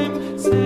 him.